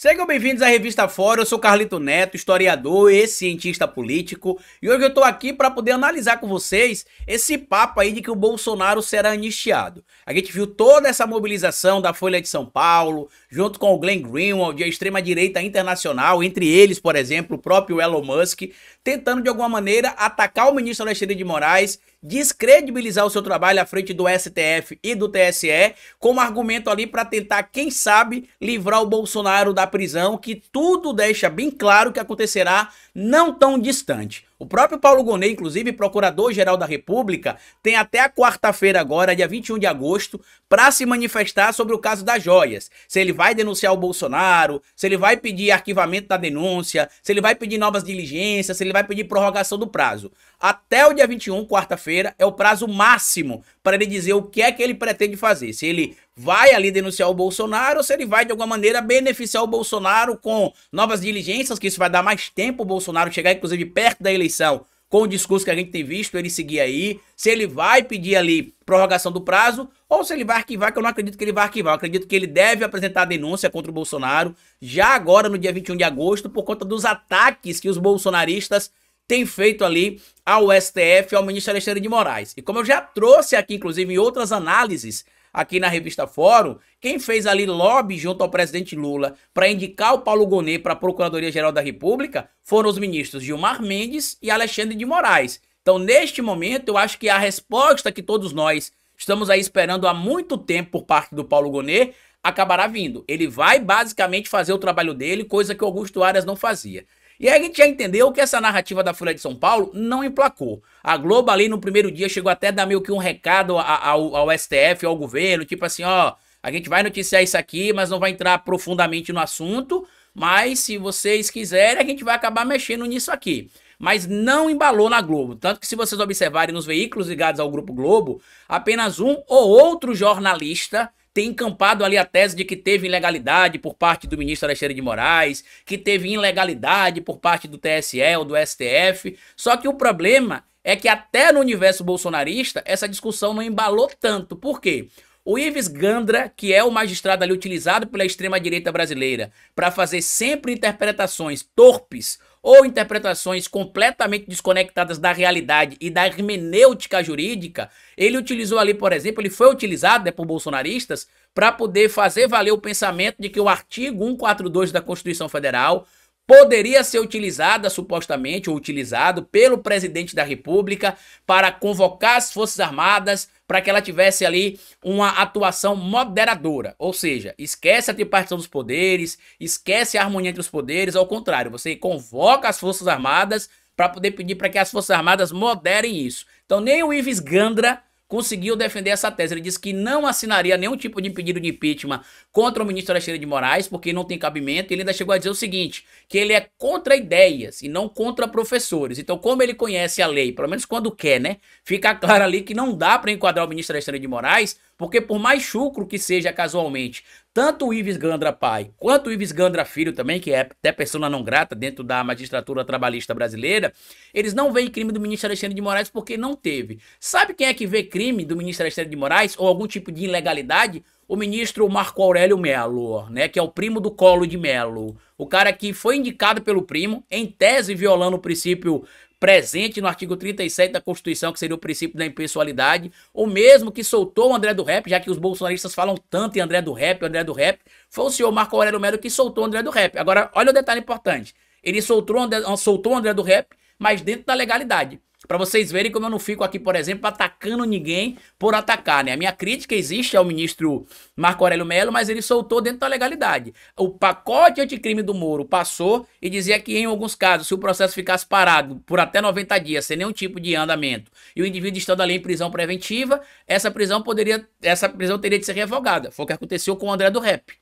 Sejam bem-vindos à Revista Fora, eu sou Carlito Neto, historiador e cientista político, e hoje eu tô aqui para poder analisar com vocês esse papo aí de que o Bolsonaro será anistiado. A gente viu toda essa mobilização da Folha de São Paulo, junto com o Glenn Greenwald e a extrema-direita internacional, entre eles, por exemplo, o próprio Elon Musk, tentando de alguma maneira atacar o ministro Alexandre de Moraes descredibilizar o seu trabalho à frente do STF e do TSE, como argumento ali para tentar, quem sabe, livrar o Bolsonaro da prisão, que tudo deixa bem claro que acontecerá não tão distante. O próprio Paulo Gonet, inclusive, procurador-geral da República, tem até a quarta-feira agora, dia 21 de agosto, para se manifestar sobre o caso das joias. Se ele vai denunciar o Bolsonaro, se ele vai pedir arquivamento da denúncia, se ele vai pedir novas diligências, se ele vai pedir prorrogação do prazo. Até o dia 21, quarta-feira, é o prazo máximo para ele dizer o que é que ele pretende fazer. Se ele vai ali denunciar o Bolsonaro ou se ele vai de alguma maneira beneficiar o Bolsonaro com novas diligências, que isso vai dar mais tempo o Bolsonaro chegar inclusive perto da eleição com o discurso que a gente tem visto ele seguir aí, se ele vai pedir ali prorrogação do prazo ou se ele vai arquivar, que eu não acredito que ele vai arquivar. Eu acredito que ele deve apresentar a denúncia contra o Bolsonaro já agora no dia 21 de agosto por conta dos ataques que os bolsonaristas tem feito ali ao STF, ao ministro Alexandre de Moraes. E como eu já trouxe aqui, inclusive, em outras análises, aqui na revista Fórum, quem fez ali lobby junto ao presidente Lula para indicar o Paulo Gonet para a Procuradoria-Geral da República foram os ministros Gilmar Mendes e Alexandre de Moraes. Então, neste momento, eu acho que a resposta que todos nós estamos aí esperando há muito tempo por parte do Paulo Gonet acabará vindo. Ele vai basicamente fazer o trabalho dele, coisa que Augusto Aras não fazia. E aí a gente já entendeu que essa narrativa da Folha de São Paulo não emplacou. A Globo ali no primeiro dia chegou até a dar meio que um recado ao, ao STF, ao governo, tipo assim, ó, a gente vai noticiar isso aqui, mas não vai entrar profundamente no assunto, mas se vocês quiserem, a gente vai acabar mexendo nisso aqui mas não embalou na Globo. Tanto que, se vocês observarem nos veículos ligados ao Grupo Globo, apenas um ou outro jornalista tem encampado ali a tese de que teve ilegalidade por parte do ministro Alexandre de Moraes, que teve ilegalidade por parte do TSE ou do STF. Só que o problema é que até no universo bolsonarista essa discussão não embalou tanto. Por quê? O Ives Gandra, que é o magistrado ali utilizado pela extrema-direita brasileira para fazer sempre interpretações torpes ou interpretações completamente desconectadas da realidade e da hermenêutica jurídica, ele utilizou ali, por exemplo, ele foi utilizado né, por bolsonaristas para poder fazer valer o pensamento de que o artigo 142 da Constituição Federal poderia ser utilizada supostamente ou utilizado pelo presidente da República para convocar as Forças Armadas para que ela tivesse ali uma atuação moderadora, ou seja, esquece a tripartição dos poderes, esquece a harmonia entre os poderes, ao contrário, você convoca as Forças Armadas para poder pedir para que as Forças Armadas moderem isso. Então nem o Ives Gandra conseguiu defender essa tese. Ele disse que não assinaria nenhum tipo de pedido de impeachment contra o ministro Alexandre de Moraes, porque não tem cabimento. Ele ainda chegou a dizer o seguinte: que ele é contra ideias e não contra professores. Então, como ele conhece a lei, pelo menos quando quer, né? Fica claro ali que não dá para enquadrar o ministro Alexandre de Moraes, porque por mais chucro que seja casualmente, tanto o Ives Gandra pai quanto o Ives Gandra filho também, que é até pessoa não grata dentro da magistratura trabalhista brasileira, eles não veem crime do ministro Alexandre de Moraes porque não teve. Sabe quem é que vê crime do ministro Alexandre de Moraes ou algum tipo de ilegalidade? O ministro Marco Aurélio Melo, né, que é o primo do Colo de Melo. O cara que foi indicado pelo primo, em tese violando o princípio presente no artigo 37 da Constituição, que seria o princípio da impessoalidade, o mesmo que soltou o André do Rep, já que os bolsonaristas falam tanto em André do Rep, André do Rep, foi o senhor Marco Aurélio Melo que soltou o André do Rep. Agora, olha o detalhe importante. Ele soltou, André, soltou o André do Rep, mas dentro da legalidade. Para vocês verem como eu não fico aqui, por exemplo, atacando ninguém por atacar, né? A minha crítica existe ao ministro Marco Aurélio Melo, mas ele soltou dentro da legalidade. O pacote anticrime do Moro passou e dizia que em alguns casos, se o processo ficasse parado por até 90 dias, sem nenhum tipo de andamento, e o indivíduo estando ali em prisão preventiva, essa prisão poderia, essa prisão teria de ser revogada. Foi o que aconteceu com o André do Rep.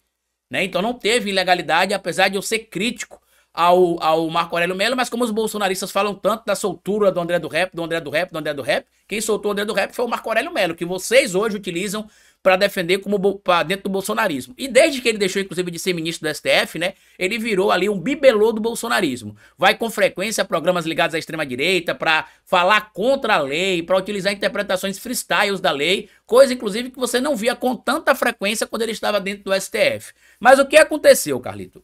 Né? Então não teve ilegalidade, apesar de eu ser crítico ao, ao Marco Aurélio Melo, mas como os bolsonaristas falam tanto da soltura do André do Rap, do André do Rap, do André do Rap, quem soltou o André do Rap foi o Marco Aurélio Melo, que vocês hoje utilizam para defender como pra dentro do bolsonarismo. E desde que ele deixou, inclusive, de ser ministro do STF, né, ele virou ali um bibelô do bolsonarismo. Vai com frequência a programas ligados à extrema-direita para falar contra a lei, para utilizar interpretações freestyles da lei, coisa, inclusive, que você não via com tanta frequência quando ele estava dentro do STF. Mas o que aconteceu, Carlito?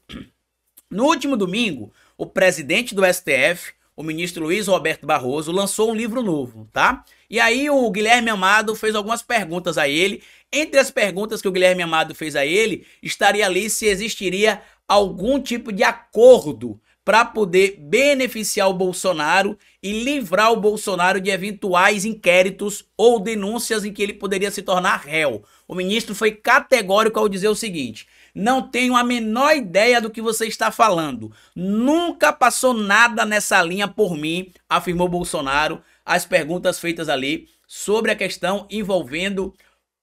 No último domingo, o presidente do STF, o ministro Luiz Roberto Barroso, lançou um livro novo, tá? E aí o Guilherme Amado fez algumas perguntas a ele. Entre as perguntas que o Guilherme Amado fez a ele, estaria ali se existiria algum tipo de acordo para poder beneficiar o Bolsonaro e livrar o Bolsonaro de eventuais inquéritos ou denúncias em que ele poderia se tornar réu. O ministro foi categórico ao dizer o seguinte: não tenho a menor ideia do que você está falando. Nunca passou nada nessa linha por mim, afirmou Bolsonaro. As perguntas feitas ali sobre a questão envolvendo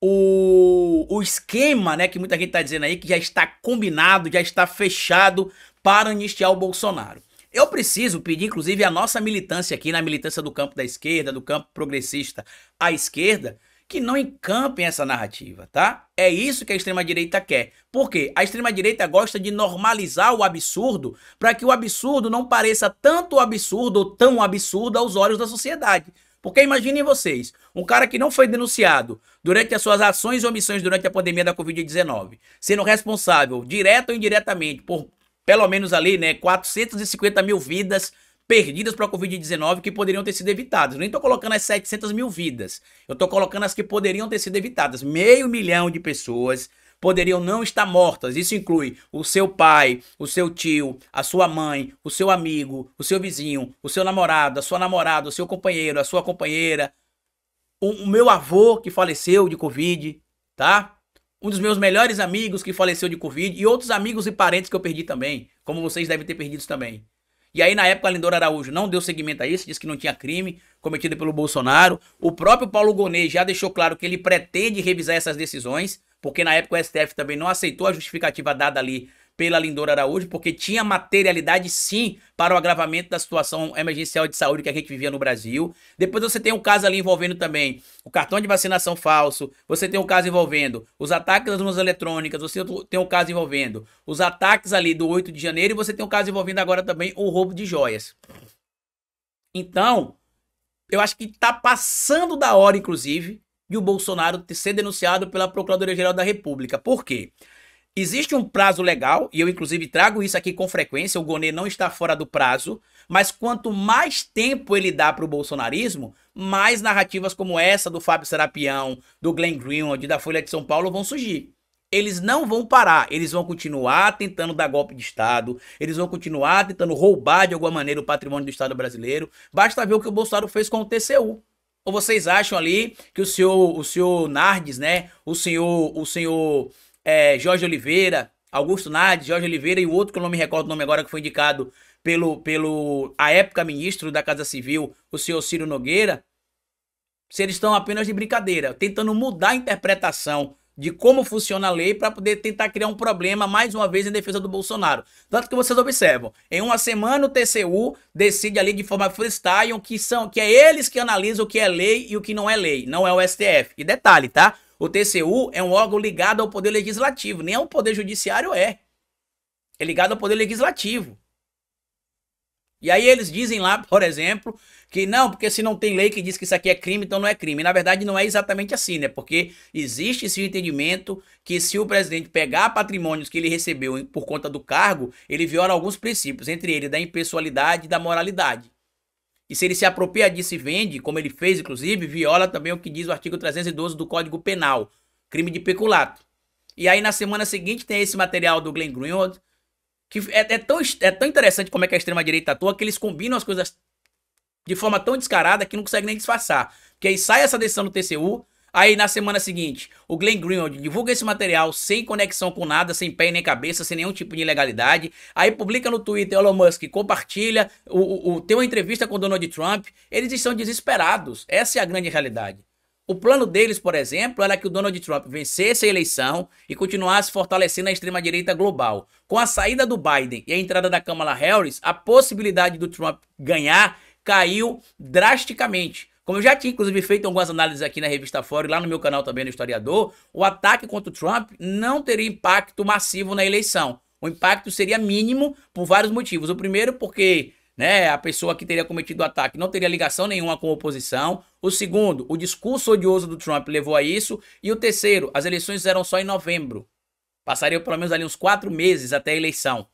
o, o esquema, né, que muita gente está dizendo aí, que já está combinado, já está fechado para anistiar o Bolsonaro. Eu preciso pedir, inclusive, a nossa militância aqui, na militância do campo da esquerda, do campo progressista à esquerda, que não encampem essa narrativa, tá? É isso que a extrema-direita quer. Por quê? A extrema-direita gosta de normalizar o absurdo para que o absurdo não pareça tanto absurdo ou tão absurdo aos olhos da sociedade. Porque imaginem vocês, um cara que não foi denunciado durante as suas ações e omissões durante a pandemia da Covid-19, sendo responsável, direto ou indiretamente, por pelo menos ali, né, 450 mil vidas perdidas para a Covid-19 que poderiam ter sido evitadas. Eu nem estou colocando as 700 mil vidas. Eu estou colocando as que poderiam ter sido evitadas. Meio milhão de pessoas poderiam não estar mortas. Isso inclui o seu pai, o seu tio, a sua mãe, o seu amigo, o seu vizinho, o seu namorado, a sua namorada, o seu companheiro, a sua companheira, o, o meu avô que faleceu de Covid, tá? Um dos meus melhores amigos que faleceu de Covid e outros amigos e parentes que eu perdi também, como vocês devem ter perdido também. E aí, na época, a Araújo não deu seguimento a isso, disse que não tinha crime cometido pelo Bolsonaro. O próprio Paulo Gonet já deixou claro que ele pretende revisar essas decisões, porque na época o STF também não aceitou a justificativa dada ali pela Lindora Araújo, porque tinha materialidade sim para o agravamento da situação emergencial de saúde que a gente vivia no Brasil. Depois você tem um caso ali envolvendo também o cartão de vacinação falso, você tem um caso envolvendo os ataques nas urnas eletrônicas, você tem um caso envolvendo os ataques ali do 8 de janeiro e você tem um caso envolvendo agora também o roubo de joias. Então, eu acho que está passando da hora, inclusive, de o Bolsonaro ser denunciado pela Procuradoria-Geral da República. Por quê? Existe um prazo legal, e eu inclusive trago isso aqui com frequência, o Gonê não está fora do prazo, mas quanto mais tempo ele dá para o bolsonarismo, mais narrativas como essa do Fábio Serapião, do Glenn Greenwald, da Folha de São Paulo vão surgir. Eles não vão parar, eles vão continuar tentando dar golpe de Estado, eles vão continuar tentando roubar de alguma maneira o patrimônio do Estado brasileiro. Basta ver o que o Bolsonaro fez com o TCU. Ou vocês acham ali que o senhor, o senhor Nardes, né, o senhor, o senhor é, Jorge Oliveira, Augusto Nardes, Jorge Oliveira e o outro que eu não me recordo o nome agora, que foi indicado pelo, pelo a época ministro da Casa Civil, o senhor Ciro Nogueira, se eles estão apenas de brincadeira, tentando mudar a interpretação de como funciona a lei para poder tentar criar um problema, mais uma vez, em defesa do Bolsonaro. Tanto que vocês observam, em uma semana o TCU decide ali de forma freestyle que, são, que é eles que analisam o que é lei e o que não é lei, não é o STF. E detalhe, tá? O TCU é um órgão ligado ao Poder Legislativo, nem ao Poder Judiciário é. É ligado ao Poder Legislativo. E aí eles dizem lá, por exemplo, que não, porque se não tem lei que diz que isso aqui é crime, então não é crime. Na verdade, não é exatamente assim, né? Porque existe esse entendimento que se o presidente pegar patrimônios que ele recebeu por conta do cargo, ele viola alguns princípios, entre eles da impessoalidade e da moralidade. E se ele se apropria disso e vende, como ele fez, inclusive, viola também o que diz o artigo 312 do Código Penal, crime de peculato. E aí, na semana seguinte, tem esse material do Glenn Greenwald, que é, é, tão, é tão interessante como é que a extrema-direita atua, que eles combinam as coisas de forma tão descarada que não consegue nem disfarçar. Porque aí sai essa decisão do TCU, Aí na semana seguinte, o Glenn Greenwald divulga esse material sem conexão com nada, sem pé nem cabeça, sem nenhum tipo de ilegalidade. Aí publica no Twitter, Elon Musk compartilha, o, o, o, tem uma entrevista com Donald Trump. Eles estão desesperados. Essa é a grande realidade. O plano deles, por exemplo, era que o Donald Trump vencesse a eleição e continuasse fortalecendo a extrema-direita global. Com a saída do Biden e a entrada da Kamala Harris, a possibilidade do Trump ganhar caiu drasticamente como eu já tinha inclusive feito algumas análises aqui na revista Fora e lá no meu canal também no Historiador, o ataque contra o Trump não teria impacto massivo na eleição. O impacto seria mínimo por vários motivos. O primeiro, porque né, a pessoa que teria cometido o ataque não teria ligação nenhuma com a oposição. O segundo, o discurso odioso do Trump levou a isso. E o terceiro, as eleições eram só em novembro. Passariam pelo menos ali uns quatro meses até a eleição.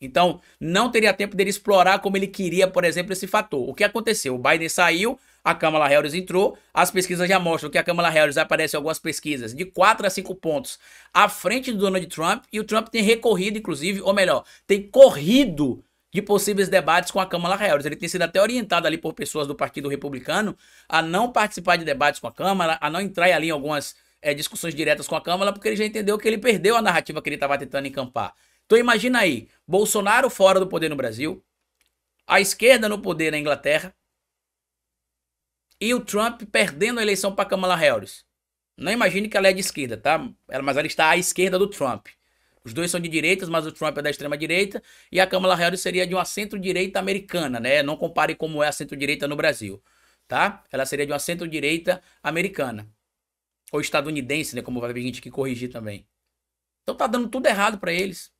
Então, não teria tempo dele explorar como ele queria, por exemplo, esse fator. O que aconteceu? O Biden saiu, a Kamala Harris entrou, as pesquisas já mostram que a Kamala Harris aparece em algumas pesquisas de 4 a 5 pontos à frente do Donald Trump, e o Trump tem recorrido, inclusive, ou melhor, tem corrido de possíveis debates com a Kamala Harris. Ele tem sido até orientado ali por pessoas do Partido Republicano a não participar de debates com a Câmara, a não entrar ali em algumas é, discussões diretas com a Câmara, porque ele já entendeu que ele perdeu a narrativa que ele estava tentando encampar. Então imagina aí, Bolsonaro fora do poder no Brasil, a esquerda no poder na Inglaterra e o Trump perdendo a eleição para Kamala Harris. Não imagine que ela é de esquerda, tá? Mas ela está à esquerda do Trump. Os dois são de direitas, mas o Trump é da extrema direita e a Kamala Harris seria de uma centro-direita americana, né? Não compare como é a centro-direita no Brasil, tá? Ela seria de uma centro-direita americana ou estadunidense, né? Como vai vir gente que corrigir também. Então tá dando tudo errado para eles.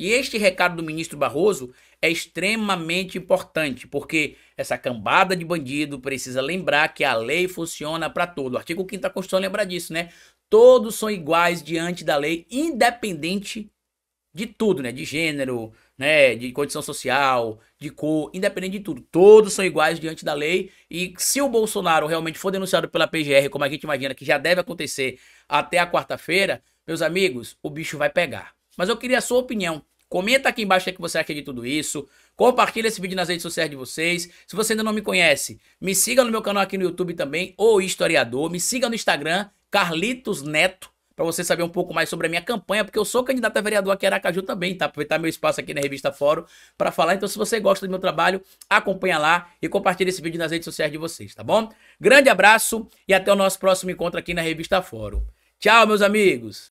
E este recado do ministro Barroso é extremamente importante, porque essa cambada de bandido precisa lembrar que a lei funciona para todo. O artigo 5 da Constituição lembra disso, né? Todos são iguais diante da lei, independente de tudo, né? De gênero, né? De condição social, de cor, independente de tudo. Todos são iguais diante da lei. E se o Bolsonaro realmente for denunciado pela PGR, como a gente imagina que já deve acontecer até a quarta-feira, meus amigos, o bicho vai pegar. Mas eu queria a sua opinião. Comenta aqui embaixo o que você acha de tudo isso. Compartilha esse vídeo nas redes sociais de vocês. Se você ainda não me conhece, me siga no meu canal aqui no YouTube também, o Historiador. Me siga no Instagram, Carlitos Neto, para você saber um pouco mais sobre a minha campanha, porque eu sou candidato a vereador aqui em Aracaju também, tá? Aproveitar meu espaço aqui na revista Fórum para falar. Então, se você gosta do meu trabalho, acompanha lá e compartilha esse vídeo nas redes sociais de vocês, tá bom? Grande abraço e até o nosso próximo encontro aqui na revista Fórum. Tchau, meus amigos!